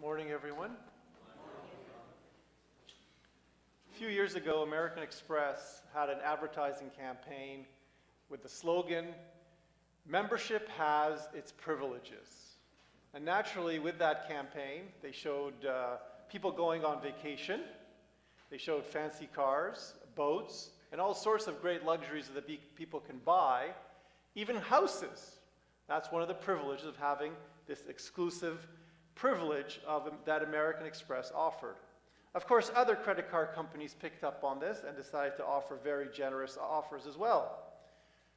Morning, everyone. A few years ago, American Express had an advertising campaign with the slogan Membership has its privileges. And naturally, with that campaign, they showed uh, people going on vacation, they showed fancy cars, boats, and all sorts of great luxuries that people can buy, even houses. That's one of the privileges of having this exclusive privilege of, that American Express offered. Of course, other credit card companies picked up on this and decided to offer very generous offers as well.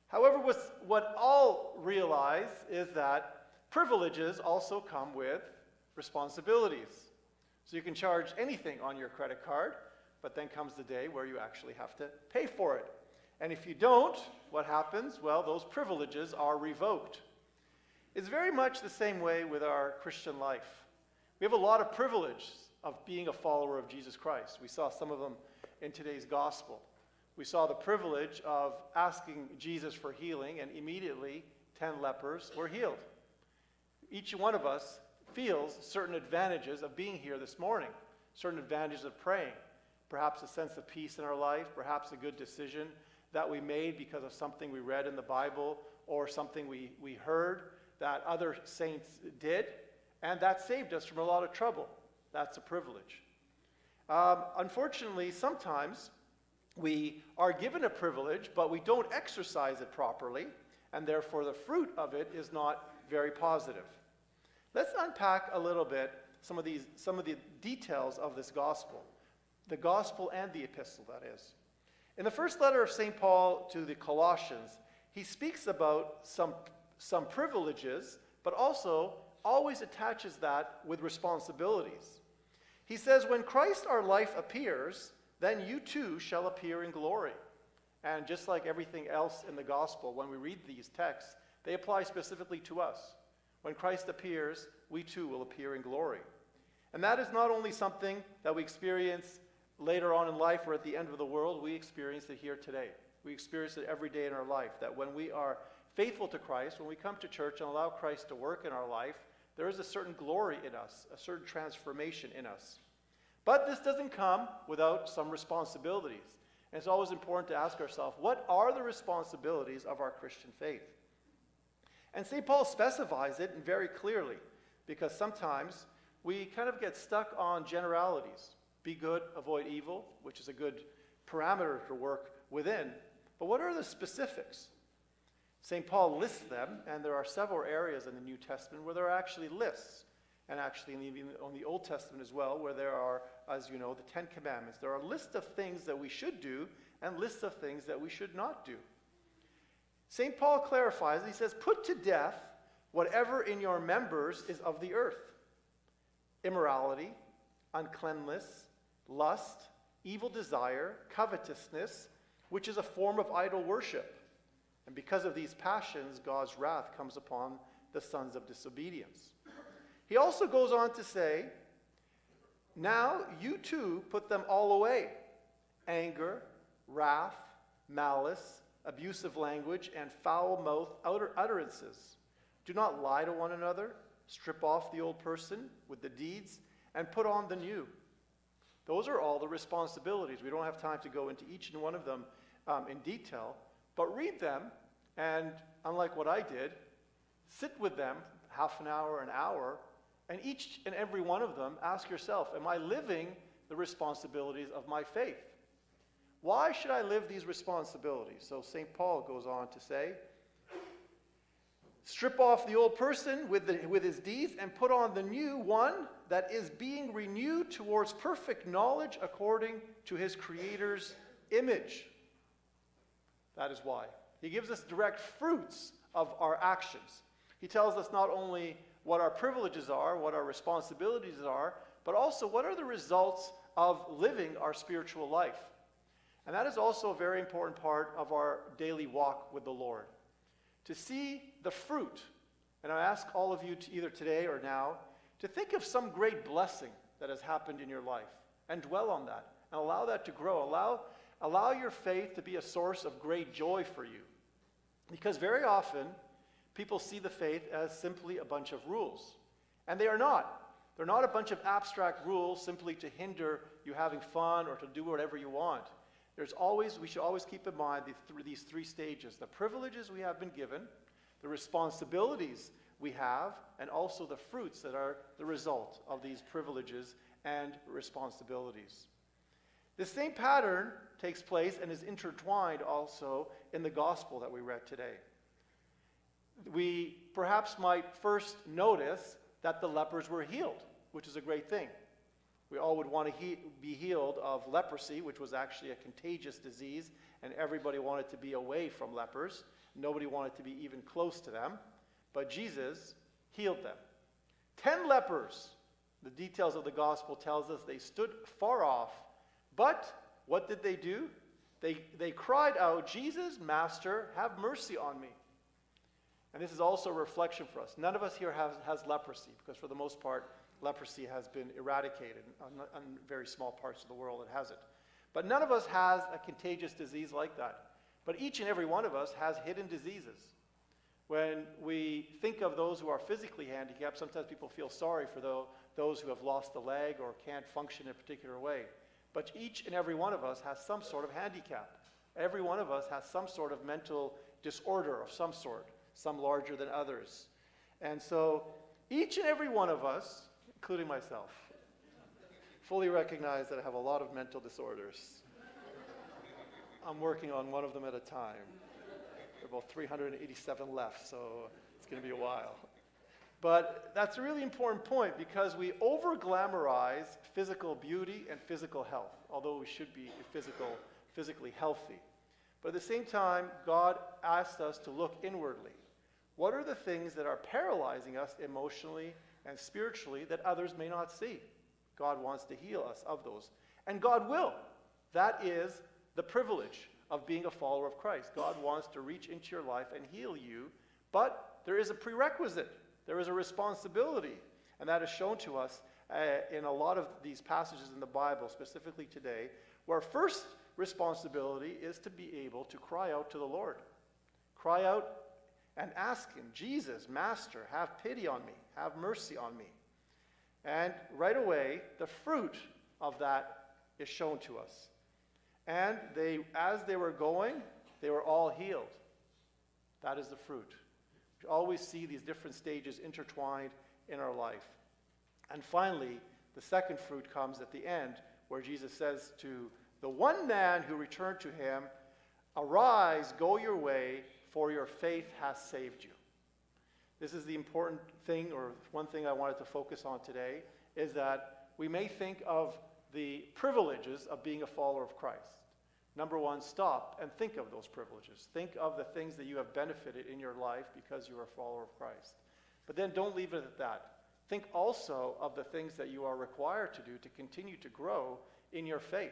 However, what all realize is that privileges also come with responsibilities. So you can charge anything on your credit card, but then comes the day where you actually have to pay for it. And if you don't, what happens? Well, those privileges are revoked. It's very much the same way with our Christian life. We have a lot of privilege of being a follower of Jesus Christ. We saw some of them in today's gospel. We saw the privilege of asking Jesus for healing, and immediately 10 lepers were healed. Each one of us feels certain advantages of being here this morning, certain advantages of praying. Perhaps a sense of peace in our life, perhaps a good decision that we made because of something we read in the Bible or something we, we heard that other saints did, and that saved us from a lot of trouble. That's a privilege. Um, unfortunately, sometimes we are given a privilege, but we don't exercise it properly, and therefore the fruit of it is not very positive. Let's unpack a little bit some of these some of the details of this gospel. The gospel and the epistle, that is. In the first letter of St. Paul to the Colossians, he speaks about some some privileges, but also always attaches that with responsibilities. He says, When Christ our life appears, then you too shall appear in glory. And just like everything else in the gospel, when we read these texts, they apply specifically to us. When Christ appears, we too will appear in glory. And that is not only something that we experience later on in life or at the end of the world, we experience it here today. We experience it every day in our life. That when we are faithful to Christ, when we come to church and allow Christ to work in our life, there is a certain glory in us, a certain transformation in us. But this doesn't come without some responsibilities. And it's always important to ask ourselves what are the responsibilities of our Christian faith? And St. Paul specifies it very clearly because sometimes we kind of get stuck on generalities be good, avoid evil, which is a good parameter to work within. But what are the specifics? St. Paul lists them, and there are several areas in the New Testament where there are actually lists, and actually in the, in the Old Testament as well, where there are, as you know, the Ten Commandments. There are lists of things that we should do and lists of things that we should not do. St. Paul clarifies, he says, Put to death whatever in your members is of the earth immorality, uncleanness, lust, evil desire, covetousness, which is a form of idol worship. And because of these passions, God's wrath comes upon the sons of disobedience. He also goes on to say, Now you too put them all away anger, wrath, malice, abusive language, and foul mouthed utter- utterances. Do not lie to one another, strip off the old person with the deeds, and put on the new. Those are all the responsibilities. We don't have time to go into each and one of them um, in detail, but read them, and unlike what I did, sit with them half an hour, an hour, and each and every one of them ask yourself Am I living the responsibilities of my faith? Why should I live these responsibilities? So St. Paul goes on to say, Strip off the old person with, the, with his deeds and put on the new one that is being renewed towards perfect knowledge according to his Creator's image. That is why. He gives us direct fruits of our actions. He tells us not only what our privileges are, what our responsibilities are, but also what are the results of living our spiritual life. And that is also a very important part of our daily walk with the Lord. To see the fruit, and I ask all of you to either today or now to think of some great blessing that has happened in your life and dwell on that and allow that to grow. Allow Allow your faith to be a source of great joy for you. Because very often, people see the faith as simply a bunch of rules. And they are not. They're not a bunch of abstract rules simply to hinder you having fun or to do whatever you want. There's always, we should always keep in mind the th- these three stages the privileges we have been given, the responsibilities we have, and also the fruits that are the result of these privileges and responsibilities. The same pattern takes place and is intertwined also in the gospel that we read today. We perhaps might first notice that the lepers were healed, which is a great thing. We all would want to he- be healed of leprosy, which was actually a contagious disease, and everybody wanted to be away from lepers. Nobody wanted to be even close to them. But Jesus healed them. Ten lepers, the details of the gospel tells us they stood far off, but what did they do? They, they cried out, Jesus, Master, have mercy on me. And this is also a reflection for us. None of us here has, has leprosy, because for the most part, leprosy has been eradicated. In very small parts of the world, it hasn't. But none of us has a contagious disease like that. But each and every one of us has hidden diseases. When we think of those who are physically handicapped, sometimes people feel sorry for those who have lost a leg or can't function in a particular way. But each and every one of us has some sort of handicap. Every one of us has some sort of mental disorder of some sort, some larger than others. And so each and every one of us, including myself, fully recognize that I have a lot of mental disorders. I'm working on one of them at a time. There are about 387 left, so it's going to be a while. But that's a really important point because we over glamorize physical beauty and physical health, although we should be physical, physically healthy. But at the same time, God asked us to look inwardly. What are the things that are paralyzing us emotionally and spiritually that others may not see? God wants to heal us of those. And God will. That is the privilege of being a follower of Christ. God wants to reach into your life and heal you, but there is a prerequisite. There is a responsibility, and that is shown to us uh, in a lot of these passages in the Bible, specifically today, where first responsibility is to be able to cry out to the Lord. Cry out and ask Him, Jesus, Master, have pity on me, have mercy on me. And right away, the fruit of that is shown to us. And they, as they were going, they were all healed. That is the fruit. Always see these different stages intertwined in our life. And finally, the second fruit comes at the end, where Jesus says to the one man who returned to him, Arise, go your way, for your faith has saved you. This is the important thing, or one thing I wanted to focus on today, is that we may think of the privileges of being a follower of Christ. Number one, stop and think of those privileges. Think of the things that you have benefited in your life because you are a follower of Christ. But then don't leave it at that. Think also of the things that you are required to do to continue to grow in your faith.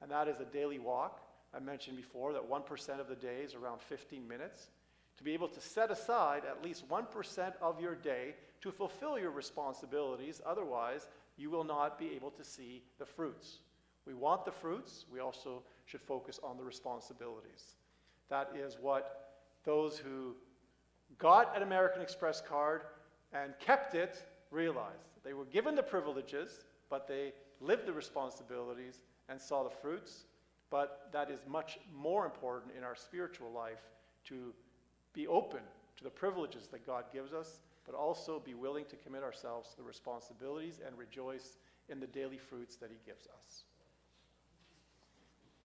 And that is a daily walk. I mentioned before that 1% of the day is around 15 minutes. To be able to set aside at least 1% of your day to fulfill your responsibilities, otherwise, you will not be able to see the fruits. We want the fruits, we also should focus on the responsibilities. That is what those who got an American Express card and kept it realized. They were given the privileges, but they lived the responsibilities and saw the fruits. But that is much more important in our spiritual life to be open to the privileges that God gives us, but also be willing to commit ourselves to the responsibilities and rejoice in the daily fruits that He gives us.